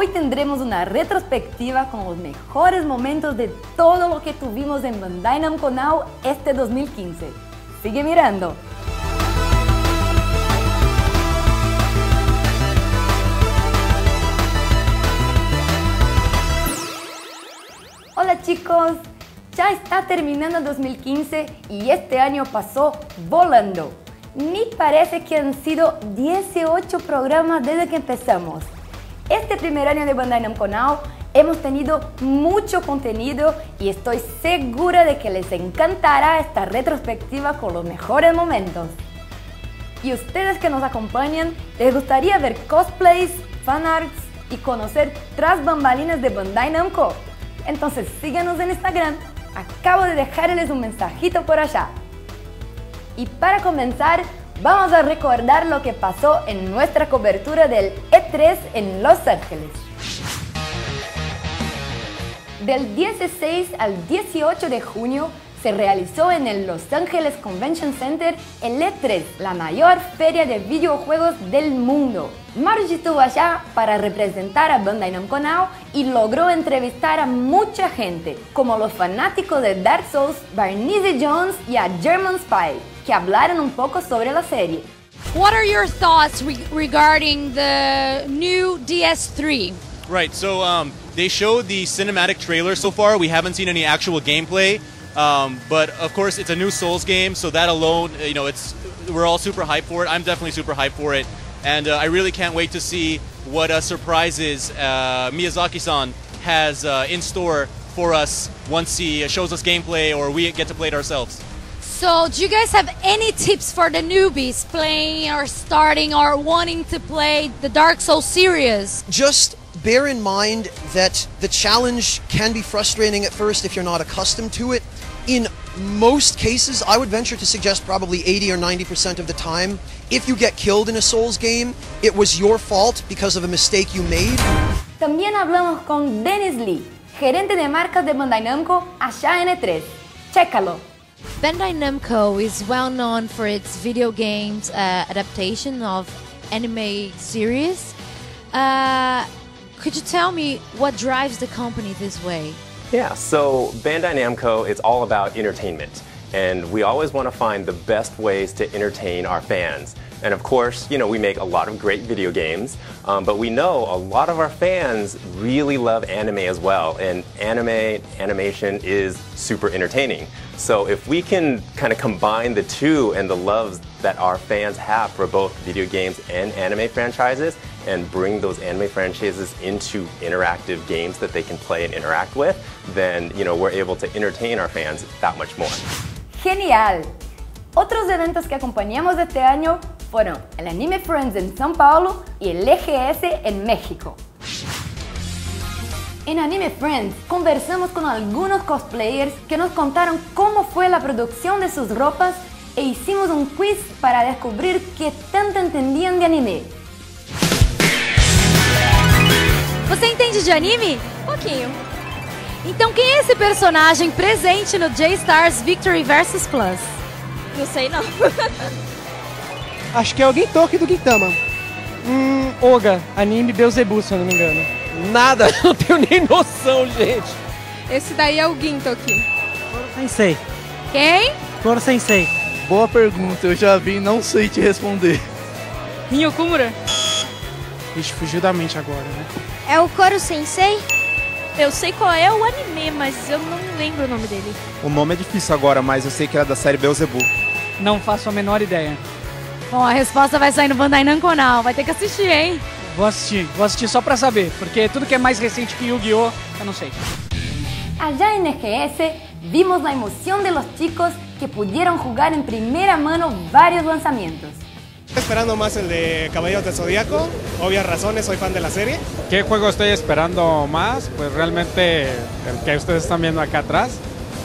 Hoy tendremos una retrospectiva con los mejores momentos de todo lo que tuvimos en Bandai Namco Now este 2015. Sigue mirando. Hola chicos, ya está terminando 2015 y este año pasó volando. Ni parece que han sido 18 programas desde que empezamos. Este primer año de Bandai Namco Now hemos tenido mucho contenido y estoy segura de que les encantará esta retrospectiva con los mejores momentos. Y ustedes que nos acompañan, ¿les gustaría ver cosplays, fanarts y conocer tras bambalinas de Bandai Namco? Entonces síganos en Instagram Acabo de dejarles un mensajito por allá. Y para comenzar, vamos a recordar lo que pasó en nuestra cobertura del E3 en Los Ángeles. Del 16 al 18 de junio se realizó en el Los Angeles Convention Center el E3, la mayor feria de videojuegos del mundo. Margie estuvo allá para representar a Bandai Namco Now y logró entrevistar a mucha gente, como los fanáticos de Dark Souls, Barney Jones y a German Spy, que hablaron un poco sobre la serie. What are your thoughts re regarding the new DS3? Right, so um, they showed the cinematic trailer so far. We haven't seen any actual gameplay. Um, but of course, it's a new Souls game, so that alone, you know, it's we're all super hyped for it. I'm definitely super hyped for it, and uh, I really can't wait to see what uh, surprises uh, Miyazaki-san has uh, in store for us once he shows us gameplay or we get to play it ourselves. So, do you guys have any tips for the newbies playing or starting or wanting to play the Dark Souls series? Just bear in mind that the challenge can be frustrating at first if you're not accustomed to it. In most cases, I would venture to suggest probably 80 or 90% of the time, if you get killed in a Souls game, it was your fault because of a mistake you made. También hablamos con Dennis Lee, gerente de marcas de Bandai Namco allá en E3. Chécalo. Bandai Namco is well known for its video games uh, adaptation of anime series. Uh, could you tell me what drives the company this way? Yeah, so Bandai Namco is all about entertainment, and we always want to find the best ways to entertain our fans. And of course, you know, we make a lot of great video games, um, but we know a lot of our fans really love anime as well, and anime animation is super entertaining. So if we can kind of combine the two and the loves that our fans have for both video games and anime franchises and bring those anime franchises into interactive games that they can play and interact with, then you know we're able to entertain our fans that much more. Genial. Otros eventos que acompañamos este año fueron el Anime Friends en São Paulo y el EGS en México. En Anime Friends conversamos con algunos cosplayers que nos contaron cómo fue la producción de sus ropas e hicimos um quiz para descobrir que tanto entendían de anime. Você entende de anime? Pouquinho. Então quem é esse personagem presente no J-Stars Victory vs Plus? Não sei não. Acho que é o Gintoki do Gintama. Hum, Oga, anime Beelzebub, se eu não me engano. Nada, não tenho nem noção, gente. Esse daí é o Gintoki. Sensei. Quem? Koro Sensei. Boa pergunta, eu já vi e não sei te responder. Ryokumura. Ixi, fugiu da mente agora, né? É o Koro Sensei? Eu sei qual é o anime, mas eu não lembro o nome dele. O nome é difícil agora, mas eu sei que era da série Beelzebub. Não faço a menor ideia. Bom, a resposta vai sair no Bandai Namco Now. Vai ter que assistir, hein? Vou assistir, vou assistir só pra saber, porque tudo que é mais recente que Yu-Gi-Oh! eu não sei. Allá en EGS vimos la emoción de los chicos que pudieron jugar en primera mano varios lanzamientos. Estoy esperando más el de Caballeros del Zodíaco, obvias razones, soy fan de la serie. ¿Qué juego estoy esperando más? Pues realmente el que ustedes están viendo acá atrás,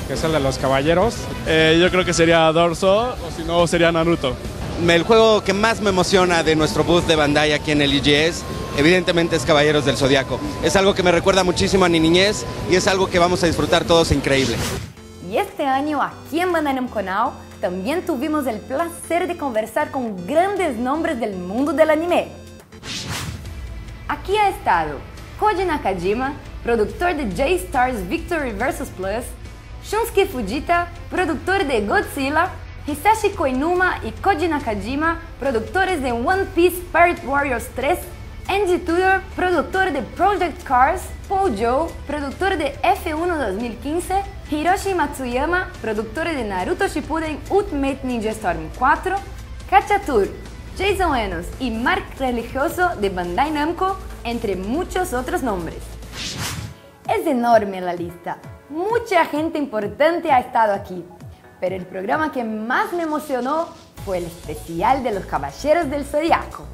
que es el de los caballeros. Eh, yo creo que sería Dorso, o si no sería Naruto. El juego que más me emociona de nuestro booth de Bandai aquí en el IGS, evidentemente es Caballeros del Zodiaco. Es algo que me recuerda muchísimo a mi niñez y es algo que vamos a disfrutar todos increíble. Y este año aquí en Bandai Namco Now también tuvimos el placer de conversar con grandes nombres del mundo del anime. Aquí ha estado Koji Nakajima, productor de J-Stars Victory vs. Plus, Shunsuke Fujita, productor de Godzilla, Hisashi Koinuma y Koji Nakajima, productores de One Piece Pirate Warriors 3, Andy Tudor, productor de Project Cars, Paul Joe, productor de F1 2015, Hiroshi Matsuyama, productor de Naruto Shippuden Ultimate Ninja Storm 4, Kachatur, Jason Enos y Mark Religioso de Bandai Namco, entre muchos otros nombres. Es enorme la lista, mucha gente importante ha estado aquí, pero el programa que más me emocionó fue el especial de los Caballeros del Zodiaco.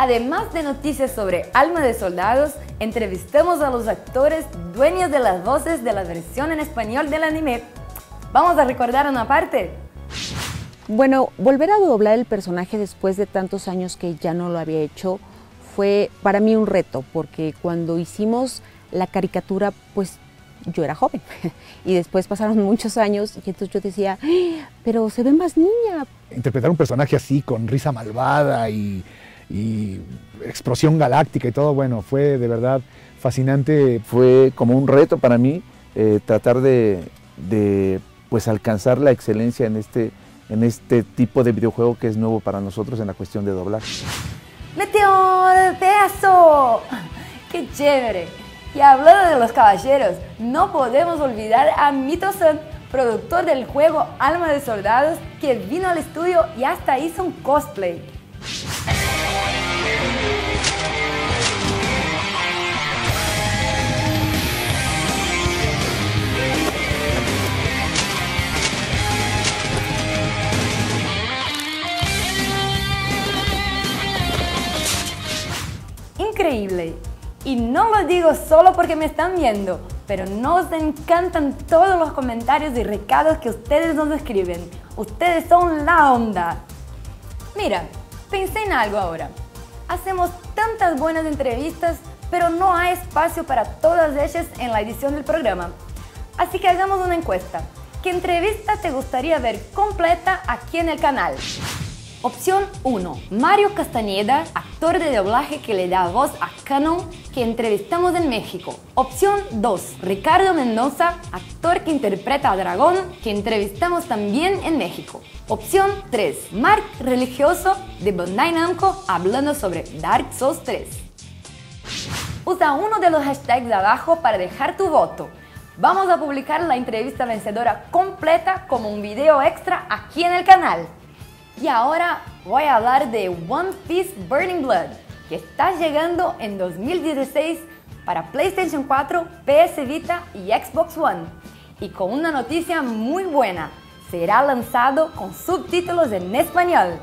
Además de noticias sobre Alma de Soldados, entrevistamos a los actores dueños de las voces de la versión en español del anime. Vamos a recordar una parte. Bueno, volver a doblar el personaje después de tantos años que ya no lo había hecho fue para mí un reto, porque cuando hicimos la caricatura, pues yo era joven y después pasaron muchos años y entonces yo decía, ¡Ah! pero se ve más niña. Interpretar un personaje así con risa malvada y y explosión galáctica y todo, bueno, fue de verdad fascinante. Fue como un reto para mí eh, tratar de, pues alcanzar la excelencia en este, en este tipo de videojuego que es nuevo para nosotros en la cuestión de doblar. ¡Meteor pedazo! ¡Qué chévere! Y hablando de los caballeros, no podemos olvidar a Mito-san, productor del juego Alma de Soldados, que vino al estudio y hasta hizo un cosplay. Digo solo porque me están viendo, pero nos encantan todos los comentarios y recados que ustedes nos escriben. Ustedes son la onda. Mira, Pensé en algo ahora. Hacemos tantas buenas entrevistas, pero no hay espacio para todas ellas en la edición del programa. Así que hagamos una encuesta. ¿Qué entrevista te gustaría ver completa aquí en el canal? Opción 1. Mario Castañeda, actor de doblaje que le da voz a Canon, que entrevistamos en México. Opción 2. Ricardo Mendoza, actor que interpreta a Dragón, que entrevistamos también en México. Opción 3. Mark Religioso, de Bandai Namco, hablando sobre Dark Souls 3. Usa uno de los hashtags de abajo para dejar tu voto. Vamos a publicar la entrevista vencedora completa como un video extra aquí en el canal. Y ahora voy a hablar de One Piece Burning Blood, que está llegando en 2016 para PlayStation 4, PS Vita y Xbox One. Y con una noticia muy buena, será lanzado con subtítulos en español.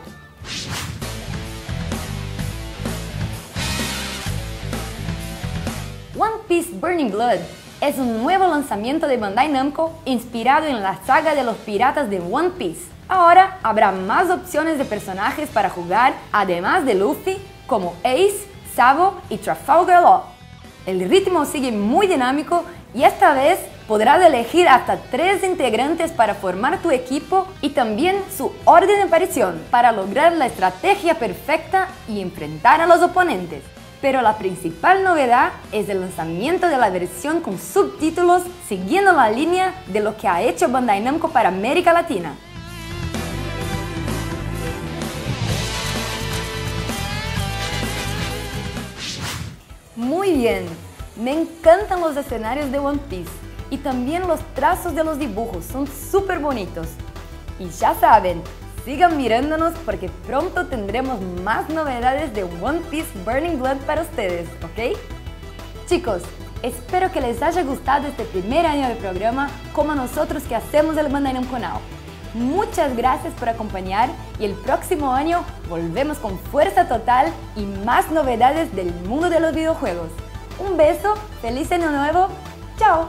One Piece Burning Blood es un nuevo lanzamiento de Bandai Namco inspirado en la saga de los piratas de One Piece Ahora habrá más opciones de personajes para jugar, además de Luffy, como Ace, Sabo y Trafalgar Law. El ritmo sigue muy dinámico y esta vez podrás elegir hasta tres integrantes para formar tu equipo y también su orden de aparición para lograr la estrategia perfecta y enfrentar a los oponentes. Pero la principal novedad es el lanzamiento de la versión con subtítulos siguiendo la línea de lo que ha hecho Bandai Namco para América Latina. Muy bien, me encantan los escenarios de One Piece y también los trazos de los dibujos, son súper bonitos. Y ya saben, sigan mirándonos porque pronto tendremos más novedades de One Piece Burning Blood para ustedes, ¿ok? Chicos, espero que les haya gustado este primer año de programa como nosotros que hacemos el Mandarin Canal. Muchas gracias por acompañar y el próximo año volvemos con fuerza total y más novedades del mundo de los videojuegos. Un beso, feliz año nuevo, chao.